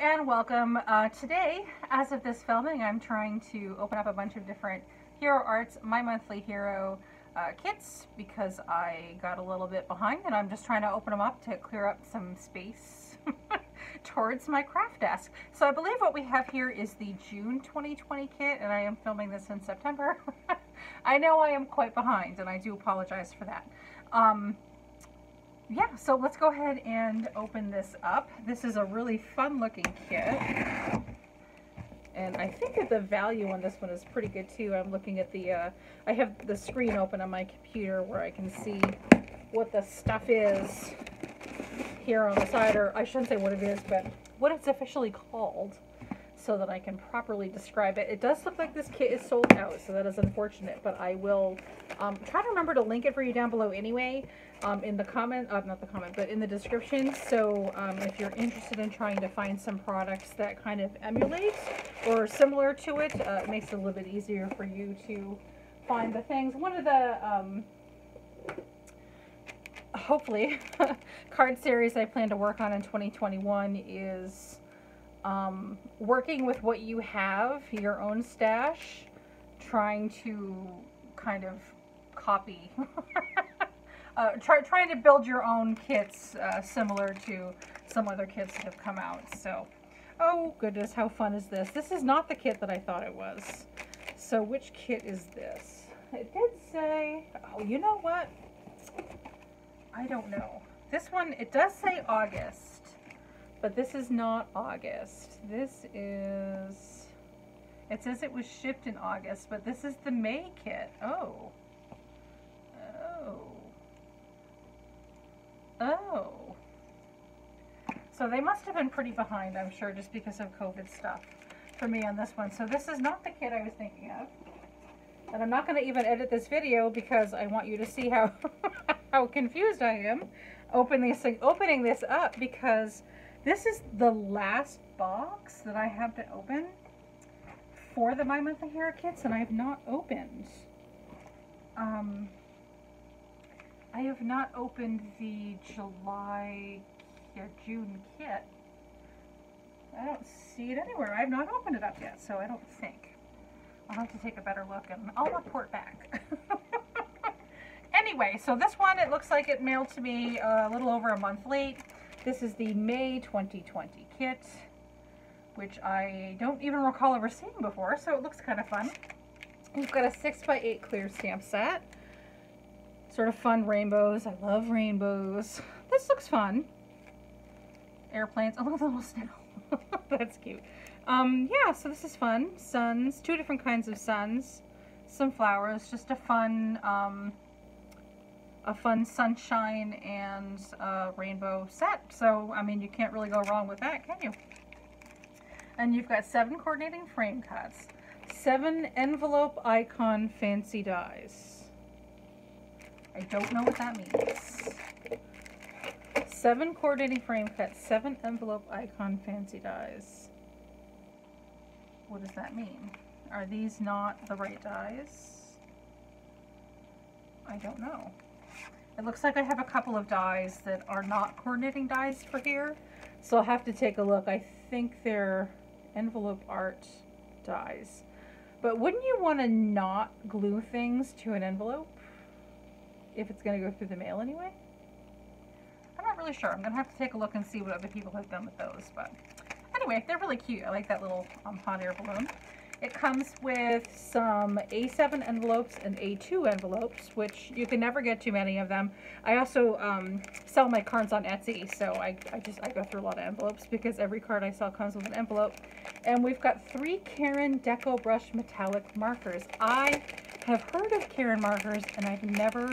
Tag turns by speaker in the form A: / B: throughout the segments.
A: and welcome. Uh, today, as of this filming, I'm trying to open up a bunch of different Hero Arts My Monthly Hero uh, kits because I got a little bit behind and I'm just trying to open them up to clear up some space towards my craft desk. So I believe what we have here is the June 2020 kit and I am filming this in September. I know I am quite behind and I do apologize for that. Um, yeah, so let's go ahead and open this up. This is a really fun looking kit. And I think that the value on this one is pretty good too. I'm looking at the, uh, I have the screen open on my computer where I can see what the stuff is here on the side, or I shouldn't say what it is, but what it's officially called so that I can properly describe it. It does look like this kit is sold out, so that is unfortunate, but I will um, try to remember to link it for you down below anyway um, in the comment, uh, not the comment, but in the description. So um, if you're interested in trying to find some products that kind of emulate or similar to it, uh, it makes it a little bit easier for you to find the things. One of the, um, hopefully, card series I plan to work on in 2021 is um, working with what you have, your own stash, trying to kind of copy uh, try, trying to build your own kits uh, similar to some other kits that have come out. So, oh goodness, how fun is this? This is not the kit that I thought it was. So which kit is this? It did say, oh, you know what? I don't know. This one, it does say August, but this is not August. This is, it says it was shipped in August, but this is the May kit. Oh. Oh. Oh. So they must have been pretty behind, I'm sure, just because of COVID stuff for me on this one. So this is not the kit I was thinking of. And I'm not going to even edit this video because I want you to see how how confused I am opening this, opening this up because this is the last box that I have to open for the My Monthly Hero kits and I have not opened. Um, I have not opened the July or June kit. I don't see it anywhere. I have not opened it up yet, so I don't think. I'll have to take a better look and I'll report back. anyway, so this one, it looks like it mailed to me a little over a month late. This is the May 2020 kit, which I don't even recall ever seeing before, so it looks kind of fun. We've got a 6x8 clear stamp set sort of fun rainbows. I love rainbows. This looks fun. Airplanes. Oh, the little snail. That's cute. Um, yeah, so this is fun. Suns, two different kinds of suns, some flowers, just a fun, um, a fun sunshine and rainbow set. So, I mean, you can't really go wrong with that, can you? And you've got seven coordinating frame cuts, seven envelope icon fancy dies. I don't know what that means. Seven coordinating frame cuts, seven envelope icon fancy dies. What does that mean? Are these not the right dies? I don't know. It looks like I have a couple of dies that are not coordinating dies for here. So I'll have to take a look. I think they're envelope art dies. But wouldn't you want to not glue things to an envelope? if it's going to go through the mail anyway. I'm not really sure. I'm going to have to take a look and see what other people have done with those. But anyway, they're really cute. I like that little um, hot air balloon. It comes with some A7 envelopes and A2 envelopes, which you can never get too many of them. I also um, sell my cards on Etsy, so I, I just I go through a lot of envelopes because every card I sell comes with an envelope. And we've got three Karin Deco Brush metallic markers. I have heard of Karin markers, and I've never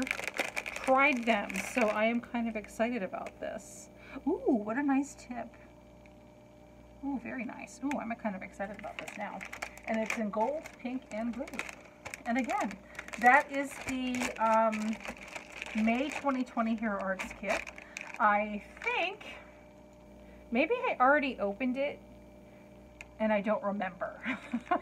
A: tried them, so I am kind of excited about this. Ooh, what a nice tip. Ooh, very nice. Ooh, I'm kind of excited about this now. And it's in gold, pink, and blue. And again, that is the um, May 2020 Hero Arts kit. I think maybe I already opened it and I don't remember.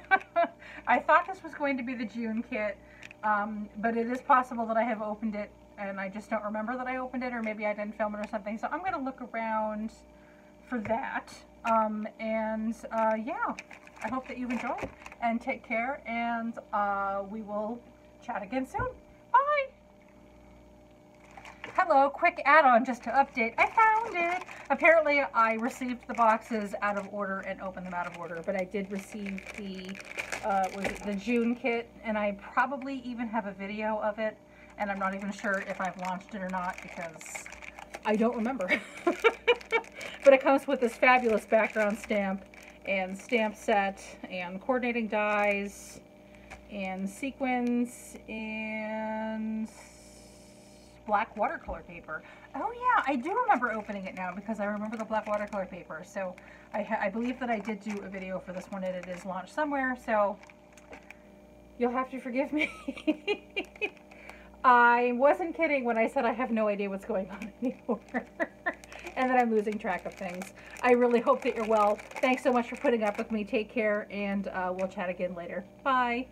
A: I thought this was going to be the June kit, um, but it is possible that I have opened it and I just don't remember that I opened it or maybe I didn't film it or something. So I'm going to look around for that. Um, and uh, yeah, I hope that you enjoyed and take care. And uh, we will chat again soon. Bye. Hello, quick add-on just to update. I found it. Apparently I received the boxes out of order and opened them out of order, but I did receive the, uh, was it the June kit, and I probably even have a video of it, and I'm not even sure if I've launched it or not because I don't remember. but it comes with this fabulous background stamp and stamp set and coordinating dies and sequins and black watercolor paper. Oh yeah, I do remember opening it now because I remember the black watercolor paper. So I, I believe that I did do a video for this one and it is launched somewhere. So you'll have to forgive me. I wasn't kidding when I said I have no idea what's going on anymore. And that I'm losing track of things. I really hope that you're well. Thanks so much for putting up with me. Take care, and uh, we'll chat again later. Bye.